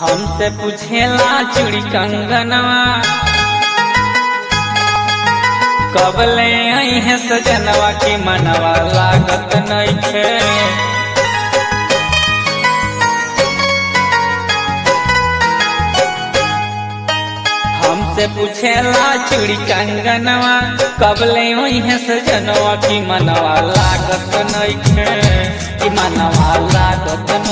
हमसे पूछेला चूड़ी कंगनवा। कबले आई है सजनवा की मनवा, लागत नहीं नइखे हमसे पूछेला चूड़ी कंगनवा कबले आई है सजनवा की मनवा, लागत नहीं नइखे की मनवा, लागत नइखे